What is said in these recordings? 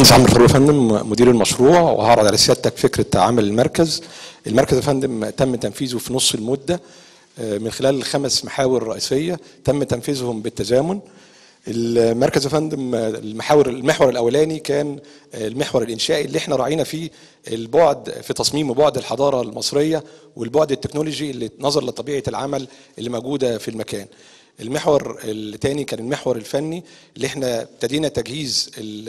مهندس عمرو فاروق يا فندم مدير المشروع وهعرض على سيادتك فكرة عمل المركز. المركز يا فندم تم تنفيذه في نص المدة آه، من خلال الخمس محاور رئيسية تم تنفيذهم بالتزامن. المركز يا فندم آه، المحاور المحور الأولاني كان آه، المحور الإنشائي اللي إحنا راعينا فيه البعد في تصميم بعد الحضارة المصرية والبعد التكنولوجي اللي نظر لطبيعة العمل اللي موجودة في المكان. المحور الثاني كان المحور الفني اللي إحنا ابتدينا تجهيز ال-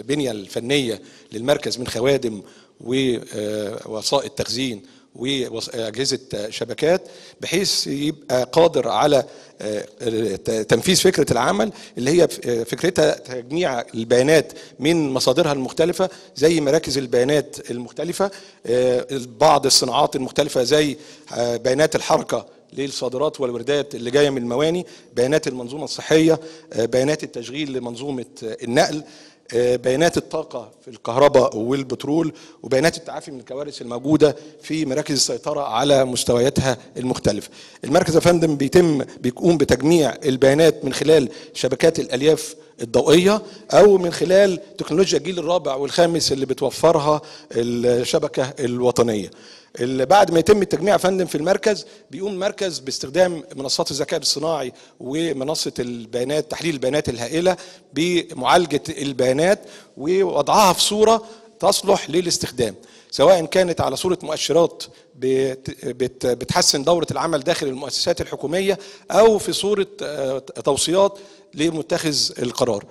البنية الفنية للمركز من خوادم ووسائط تخزين وأجهزة شبكات بحيث يبقى قادر على آه، تنفيذ فكرة العمل اللي هي فكرتها تجميع البيانات من مصادرها المختلفة زي مراكز البيانات المختلفة آه، بعض الصناعات المختلفة زي آه، بيانات الحركة للصادرات والواردات اللي جاية من المواني بيانات المنظومة الصحية آه، بيانات التشغيل لمنظومة آه، النقل آه، بيانات الطاقة في الكهرباء والبترول وبيانات التعافي من الكوارث الموجودة في مراكز السيطرة على مستوياتها المختلفه. المركز فندم بيتم بيقوم بتجميع البيانات من خلال شبكات الألياف الضوئية أو من خلال تكنولوجيا الجيل الرابع والخامس اللي بتوفرها الشبكة الوطنية. اللي بعد ما يتم التجميع يا فندم في المركز بيقوم المركز باستخدام منصات الذكاء الاصطناعي ومنصة البيانات تحليل البيانات الهائلة بمعالجة البيانات ووضعها في صورة تصلح للاستخدام سواء كانت على صورة مؤشرات بت- بت- بتحسن دورة العمل داخل المؤسسات الحكومية أو في صورة آه، توصيات لمتخذ القرار.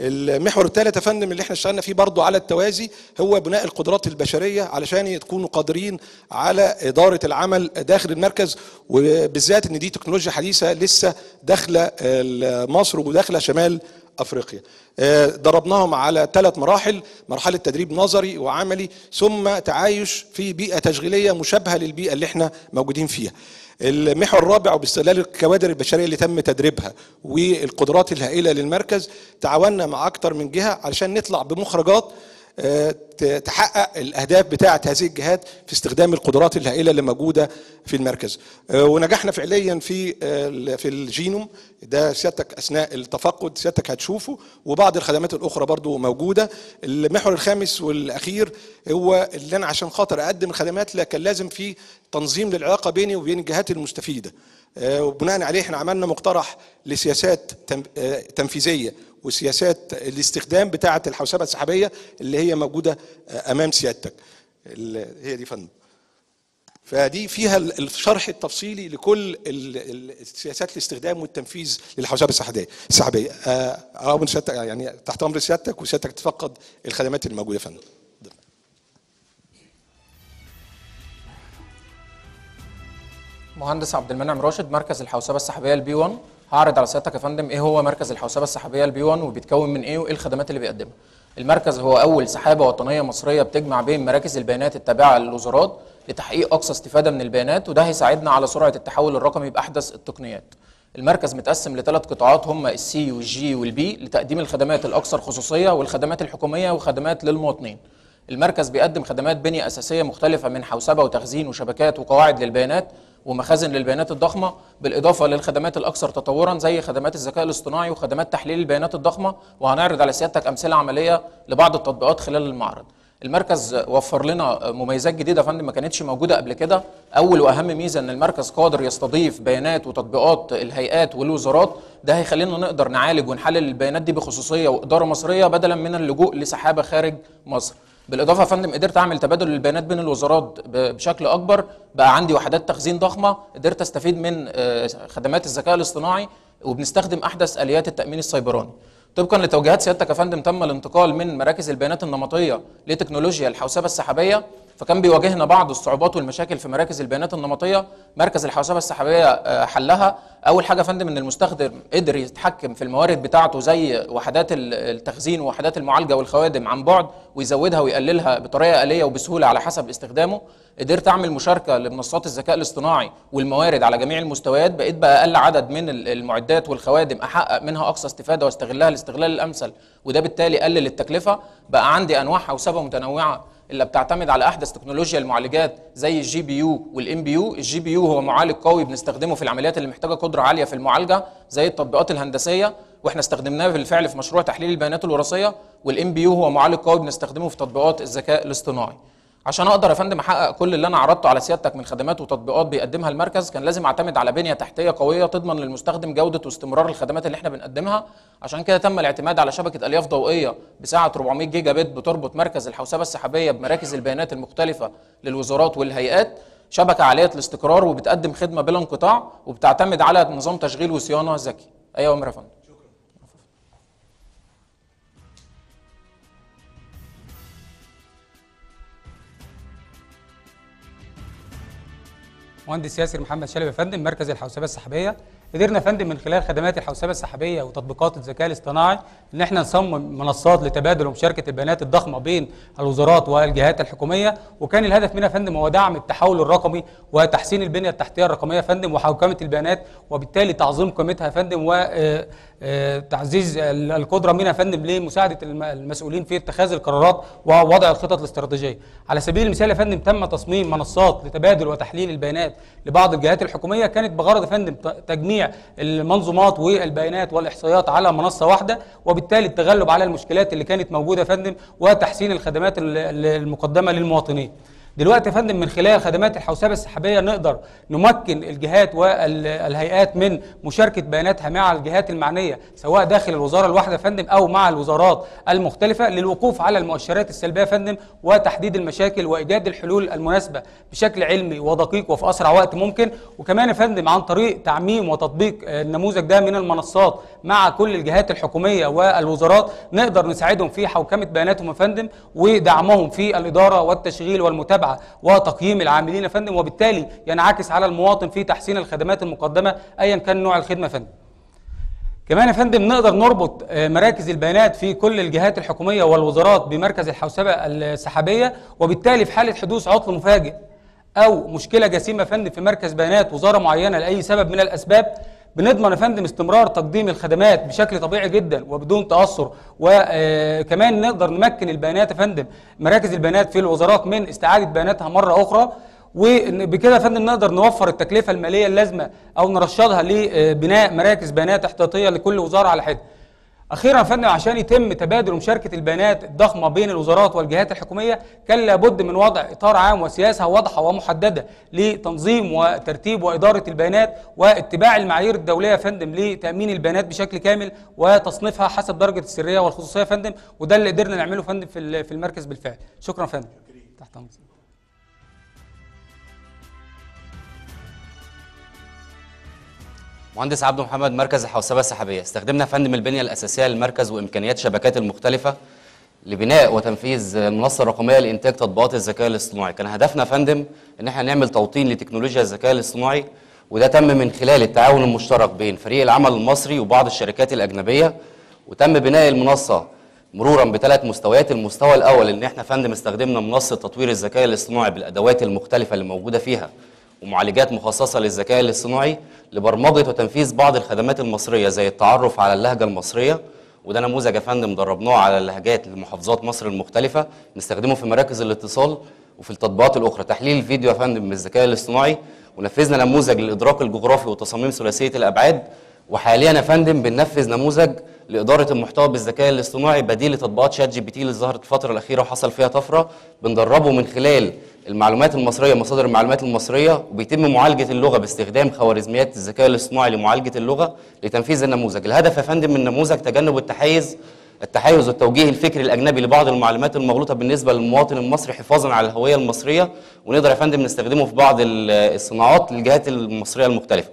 المحور الثالث يا فندم اللي إحنا اشتغلنا فيه برضو على التوازي هو بناء القدرات البشرية علشان يكونوا قادرين على إدارة العمل داخل المركز وبالذات إن دي تكنولوجيا حديثة لسه داخلة مصر وداخلة شمال أفريقيا. آه، دربناهم على ثلاث مراحل مرحلة تدريب نظري وعملي ثم تعايش في بيئة تشغيلية مشابهة للبيئة اللي إحنا موجودين فيها. المحور الرابع وباستغلال الكوادر البشرية اللي تم تدريبها والقدرات الهائلة للمركز تعاوننا مع أكثر من جهة علشان نطلع بمخرجات تحقق الأهداف بتاعة هذه الجهات في استخدام القدرات الهائلة اللي موجودة في المركز. آه، ونجحنا فعليا في آه، في الجينوم. ده سيادتك أثناء التفقد سيادتك هتشوفه. وبعض الخدمات الأخرى برضو موجودة. المحور الخامس والأخير هو اللي أنا عشان خاطر أقدم الخدمات لا كان لازم في تنظيم للعلاقة بيني وبين الجهات المستفيدة. آه، وبناء عليه إحنا عملنا مقترح لسياسات تنفيذية. وسياسات الاستخدام بتاعة الحوسبة السحابية اللي هي موجودة أمام سيادتك. هي دي فندم. فدي فيها ال- الشرح التفصيلي لكل ال- ال- السياسات الاستخدام والتنفيذ للحوسبة السحابية. السحابية. أو سيادتك يعني تحت أمر سيادتك وسيادتك تفقد الخدمات الموجودة يا فندم. مهندس عبد المنعم راشد مركز الحوسبة السحابية ال P 1 هعرض على سيادتك يا فندم إيه هو مركز الحوسبة السحابية ال P 1 وبيتكون من إيه وإيه الخدمات اللي بيقدمها؟ المركز هو أول سحابة وطنية مصرية بتجمع بين مراكز البيانات التابعة للوزارات لتحقيق أقصى استفادة من البيانات وده هيساعدنا على سرعة التحول الرقمي بأحدث التقنيات. المركز متقسم لثلاث قطاعات هم ال C وال G وال P لتقديم الخدمات الاكثر خصوصية والخدمات الحكومية وخدمات للمواطنين. المركز بيقدم خدمات بنية أساسية مختلفة من حوسبة وتخزين وشبكات وقواعد للبيانات ومخازن للبيانات الضخمة بالإضافة للخدمات الأكثر تطورا زي خدمات الذكاء الاصطناعي وخدمات تحليل البيانات الضخمة وهنعرض على سيادتك أمثلة عملية لبعض التطبيقات خلال المعرض. المركز وفر لنا مميزات جديدة يا فندم ما كانتش موجودة قبل كده. أول وأهم ميزة إن المركز قادر يستضيف بيانات وتطبيقات الهيئات والوزارات. ده هيخلينا نقدر نعالج ونحلل البيانات دي بخصوصية وإدارة مصرية بدلا من اللجوء لسحابة خارج مصر. بالإضافة يا فندم قدرت أعمل تبادل البيانات بين الوزارات بشكل أكبر بقى عندي وحدات تخزين ضخمة قدرت أستفيد من آه، خدمات الذكاء الاصطناعي وبنستخدم أحدث آليات التأمين السيبراني. طبقا لتوجيهات سيادتك يا فندم تم الانتقال من مراكز البيانات النمطية لتكنولوجيا الحوسبة السحابية فكان بيواجهنا بعض الصعوبات والمشاكل في مراكز البيانات النمطية مركز الحوسبه السحابية آه، حلها. أول حاجة فندم إن المستخدم قدر يتحكم في الموارد بتاعته زي وحدات ال- التخزين ووحدات المعالجة والخوادم عن بعد ويزودها ويقللها بطريقة آلية وبسهولة على حسب استخدامه. قدرت أعمل مشاركة لمنصات الذكاء الاصطناعي والموارد على جميع المستويات. بقيت باقل عدد من ال- المعدات والخوادم أحقق منها أقصى استفادة واستغلها الاستغلال الأمثل وده بالتالي قلل التكلفة. بقى عندي أنواع حوسبه متنوعة اللي بتعتمد على أحدث تكنولوجيا المعالجات زي ال GPU وال NPU. ال GPU هو معالج قوي بنستخدمه في العمليات اللي محتاجة قدرة عالية في المعالجة زي التطبيقات الهندسية وإحنا استخدمناه بالفعل في مشروع تحليل البيانات الوراثية. وال NPU هو معالج قوي بنستخدمه في تطبيقات الذكاء الاصطناعي. عشان أقدر يا فندم احقق كل اللي أنا عرضته على سيادتك من خدمات وتطبيقات بيقدمها المركز كان لازم اعتمد على بنية تحتية قوية تضمن للمستخدم جودة واستمرار الخدمات اللي إحنا بنقدمها. عشان كده تم الاعتماد على شبكة ألياف ضوئية بسعه 400 جيجا بت بتربط مركز الحوسبة السحابية بمراكز البيانات المختلفة للوزارات والهيئات. شبكة عالية الاستقرار وبتقدم خدمة بلا انقطاع وبتعتمد على نظام تشغيل وصيانة ذكي. أيوه يا فندم؟ مهندس ياسر محمد شلبي يا فندم مركز الحوسبة السحابية. قدرنا يا فندم من خلال خدمات الحوسبة السحابية وتطبيقات الذكاء الاصطناعي إن إحنا نصمم منصات لتبادل ومشاركة البيانات الضخمة بين الوزارات والجهات الحكومية. وكان الهدف منها يا فندم هو دعم التحول الرقمي وتحسين البنية التحتية الرقمية يا فندم وحوكمة البيانات وبالتالي تعظيم قيمتها يا فندم وتعزيز القدرة منها يا فندم لمساعدة الم- المسؤولين في اتخاذ القرارات ووضع الخطط الاستراتيجية. على سبيل المثال يا فندم تم تصميم منصات لتبادل وتحليل البيانات لبعض الجهات الحكومية. كانت بغرض يا فندم ت- المنظومات والبيانات والإحصائيات على منصة واحدة وبالتالي التغلب على المشكلات اللي كانت موجودة يا فندم وتحسين الخدمات ال- ال- المقدمة للمواطنين. دلوقتي يا فندم من خلال خدمات الحوسبة السحابية نقدر نمكن الجهات والهيئات من مشاركة بياناتها مع الجهات المعنية سواء داخل الوزارة الواحدة يا فندم أو مع الوزارات المختلفة للوقوف على المؤشرات السلبية يا فندم وتحديد المشاكل وإيجاد الحلول المناسبة بشكل علمي ودقيق وفي أسرع وقت ممكن. وكمان يا فندم عن طريق تعميم وتطبيق النموذج ده من المنصات مع كل الجهات الحكومية والوزارات نقدر نساعدهم في حوكمة بياناتهم يا فندم ودعمهم في الإدارة والتشغيل والمتابعة. وتقييم العاملين يا فندم وبالتالي ينعكس على المواطن في تحسين الخدمات المقدمة ايا كان نوع الخدمة يا فندم. كمان يا فندم نقدر نربط آه، مراكز البيانات في كل الجهات الحكومية والوزارات بمركز الحوسبة السحابية وبالتالي في حالة حدوث عطل مفاجئ أو مشكلة جسيمة يا فندم في مركز بيانات وزارة معينة لأي سبب من الأسباب بنضمن يا فندم استمرار تقديم الخدمات بشكل طبيعي جدا وبدون تأثر وكمان نقدر نمكن البيانات يا فندم مراكز البيانات في الوزارات من استعادة بياناتها مرة أخرى وبكده يا فندم نقدر نوفر التكلفة المالية اللازمة أو نرشدها لبناء مراكز بيانات احتياطية لكل وزارة على حدة. أخيرا يا فندم عشان يتم تبادل ومشاركة البيانات الضخمة بين الوزارات والجهات الحكومية كان لابد من وضع إطار عام وسياسة واضحة ومحددة لتنظيم وترتيب وإدارة البيانات واتباع المعايير الدولية يا فندم لتأمين البيانات بشكل كامل وتصنيفها حسب درجة السرية والخصوصية يا فندم وده اللي قدرنا نعمله فندم في ال- في المركز بالفعل. شكرا فندم. تحت أمرك. مهندس عبد محمد مركز الحوسبه السحابية. استخدمنا فندم البنية الأساسية للمركز وإمكانيات شبكات المختلفة لبناء وتنفيذ المنصة الرقمية لإنتاج تطبيقات الذكاء الاصطناعي. كان هدفنا فندم إن إحنا نعمل توطين لتكنولوجيا الذكاء الاصطناعي وده تم من خلال التعاون المشترك بين فريق العمل المصري وبعض الشركات الأجنبية وتم بناء المنصة مرورا بثلاث مستويات. المستوى الأول إن إحنا فندم استخدمنا منصة تطوير الذكاء الاصطناعي بالأدوات المختلفة اللي موجودة فيها ومعالجات مخصصة للذكاء الاصطناعي لبرمجة وتنفيذ بعض الخدمات المصرية زي التعرف على اللهجة المصرية وده نموذج يا فندم دربناه على اللهجات لمحافظات مصر المختلفة نستخدمه في مراكز الاتصال وفي التطبيقات الأخرى. تحليل الفيديو يا فندم بالذكاء الاصطناعي ونفذنا نموذج للإدراك الجغرافي وتصاميم ثلاثية الأبعاد وحاليا يا فندم بننفذ نموذج لإدارة المحتوى بالذكاء الاصطناعي بديل لتطبيقات شات جي بي تي اللي ظهرت الفترة الأخيرة وحصل فيها طفرة بندربه من خلال المعلومات المصرية مصادر المعلومات المصرية وبيتم معالجة اللغة باستخدام خوارزميات الذكاء الاصطناعي لمعالجة اللغة لتنفيذ النموذج الهدف يا فندم من النموذج تجنب التحيز التحيز والتوجيه الفكري الأجنبي لبعض المعلومات المغلوطة بالنسبة للمواطن المصري حفاظا على الهوية المصرية ونقدر يا فندم نستخدمه في بعض ال- الصناعات للجهات المصرية المختلفة.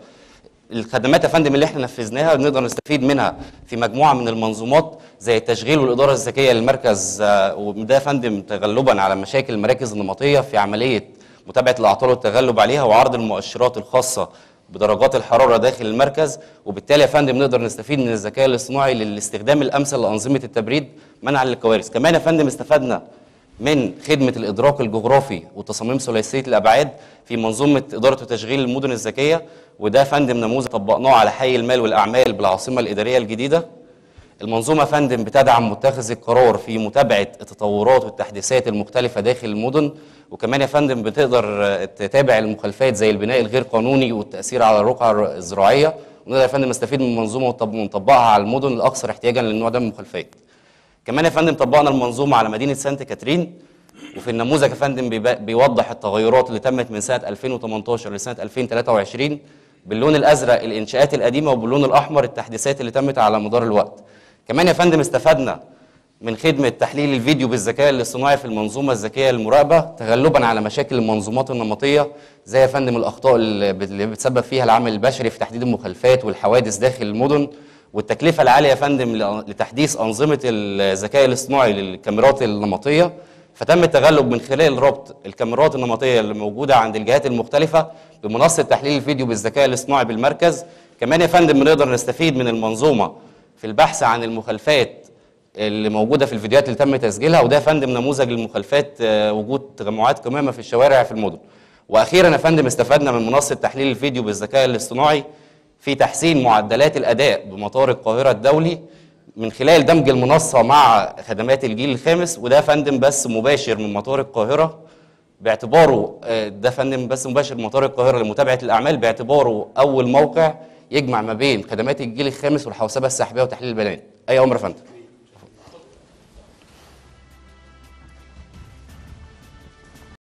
الخدمات يا فندم اللي إحنا نفذناها نقدر نستفيد منها في مجموعة من المنظومات زي التشغيل والإدارة الذكية للمركز آه، وده يا فندم تغلبا على مشاكل المراكز النمطية في عملية متابعة الأعطال والتغلب عليها وعرض المؤشرات الخاصة بدرجات الحرارة داخل المركز. وبالتالي يا فندم نقدر نستفيد من الذكاء الاصطناعي للاستخدام الأمثل لأنظمة التبريد منعا للكوارث. كمان يا فندم استفدنا من خدمة الإدراك الجغرافي وتصاميم ثلاثية الأبعاد في منظومة إدارة وتشغيل المدن الذكية وده فندم نموذج طبقناه على حي المال والأعمال بالعاصمة الإدارية الجديدة. المنظومة فندم بتدعم متخذ القرار في متابعة التطورات والتحديثات المختلفة داخل المدن وكمان يا فندم بتقدر تتابع المخالفات زي البناء الغير قانوني والتأثير على الرقعة الزراعية. نقدر يا فندم نستفيد من المنظومه ونطب- ونطبقها على المدن الاكثر احتياجا للنوع ده من المخالفات. كمان يا فندم طبقنا المنظومة على مدينة سانت كاترين وفي النموذج يا فندم بيوضح التغيرات اللي تمت من سنة 2018 لسنة 2023 باللون الأزرق الإنشاءات القديمة وباللون الأحمر التحديثات اللي تمت على مدار الوقت. كمان يا فندم استفدنا من خدمة تحليل الفيديو بالذكاء الاصطناعي في المنظومة الذكية للمراقبه تغلبا على مشاكل المنظومات النمطية زي يا فندم الأخطاء اللي بت- اللي بتسبب فيها العامل البشري في تحديد المخالفات والحوادث داخل المدن. والتكلفة العالية يا فندم لتحديث أنظمة الذكاء الاصطناعي للكاميرات النمطية. فتم التغلب من خلال ربط الكاميرات النمطية اللي موجودة عند الجهات المختلفة بمنصة تحليل الفيديو بالذكاء الاصطناعي بالمركز. كمان يا فندم بنقدر نستفيد من المنظومة في البحث عن المخالفات اللي موجودة في الفيديوهات اللي تم تسجيلها وده يا فندم نموذج للمخالفات آه، وجود تجمعات قمامة في الشوارع في المدن. وأخيرا يا فندم استفدنا من منصة تحليل الفيديو بالذكاء الاصطناعي في تحسين معدلات الأداء بمطار القاهرة الدولي من خلال دمج المنصة مع خدمات الجيل الخامس وده فندم بس مباشر من مطار القاهرة. باعتباره آه، ده فندم بس مباشر من مطار القاهرة لمتابعة الأعمال. باعتباره أول موقع يجمع ما بين خدمات الجيل الخامس والحوسبة السحابيه وتحليل البيانات. أمر يا فندم؟